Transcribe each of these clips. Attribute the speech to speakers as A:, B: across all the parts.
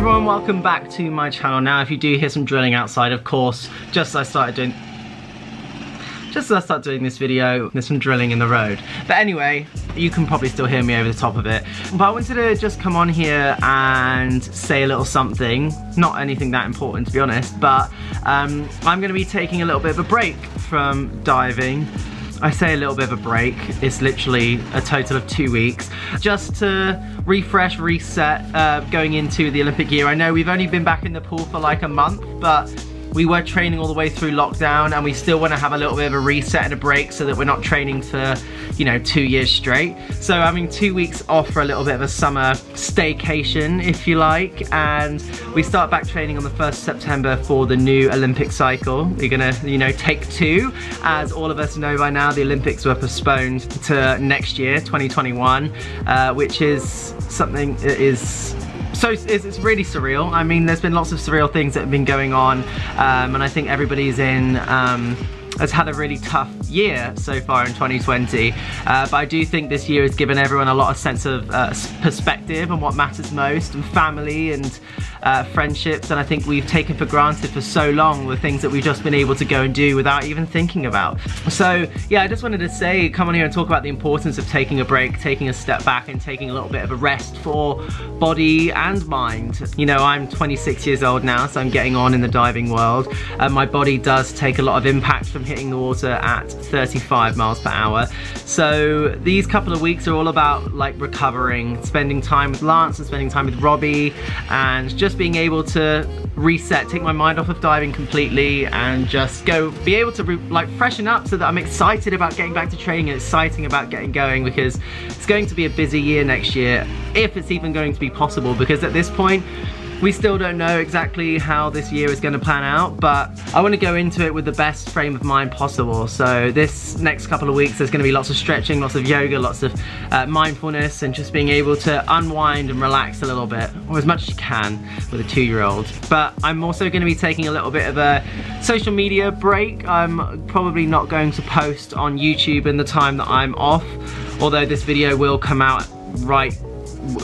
A: everyone, welcome back to my channel. Now if you do hear some drilling outside, of course, just as I started doing just as I start doing this video, there's some drilling in the road. But anyway, you can probably still hear me over the top of it. But I wanted to just come on here and say a little something. Not anything that important to be honest, but um, I'm gonna be taking a little bit of a break from diving. I say a little bit of a break, it's literally a total of two weeks, just to refresh, reset, uh, going into the Olympic year. I know we've only been back in the pool for like a month, but we were training all the way through lockdown and we still want to have a little bit of a reset and a break so that we're not training for, you know, two years straight. So having two weeks off for a little bit of a summer staycation, if you like, and we start back training on the 1st September for the new Olympic cycle. We're gonna, you know, take two. As all of us know by now, the Olympics were postponed to next year, 2021, uh, which is something that is so it's, it's, really surreal. I mean, there's been lots of surreal things that have been going on, um, and I think everybody's in. Um, has had a really tough year so far in 2020 uh, but I do think this year has given everyone a lot of sense of uh, perspective and what matters most and family and uh, friendships and I think we've taken for granted for so long the things that we've just been able to go and do without even thinking about. So yeah, I just wanted to say, come on here and talk about the importance of taking a break, taking a step back and taking a little bit of a rest for body and mind. You know, I'm 26 years old now, so I'm getting on in the diving world. Uh, my body does take a lot of impact from hitting the water at 35 miles per hour. So these couple of weeks are all about like recovering, spending time with Lance and spending time with Robbie and just being able to reset, take my mind off of diving completely and just go, be able to like freshen up so that I'm excited about getting back to training and exciting about getting going because it's going to be a busy year next year, if it's even going to be possible because at this point, we still don't know exactly how this year is going to plan out, but I want to go into it with the best frame of mind possible. So this next couple of weeks, there's going to be lots of stretching, lots of yoga, lots of uh, mindfulness, and just being able to unwind and relax a little bit, or as much as you can with a two-year-old. But I'm also going to be taking a little bit of a social media break. I'm probably not going to post on YouTube in the time that I'm off, although this video will come out right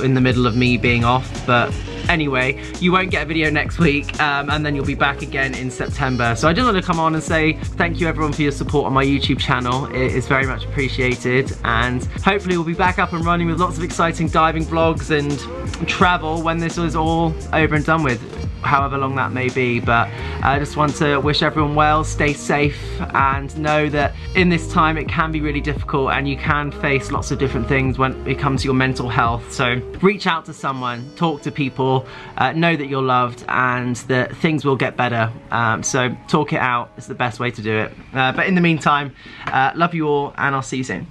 A: in the middle of me being off, but Anyway, you won't get a video next week um, and then you'll be back again in September. So I just want to come on and say thank you everyone for your support on my YouTube channel. It is very much appreciated and hopefully we'll be back up and running with lots of exciting diving vlogs and travel when this is all over and done with however long that may be. But I just want to wish everyone well, stay safe, and know that in this time it can be really difficult and you can face lots of different things when it comes to your mental health. So reach out to someone, talk to people, uh, know that you're loved and that things will get better. Um, so talk it out is the best way to do it. Uh, but in the meantime, uh, love you all and I'll see you soon.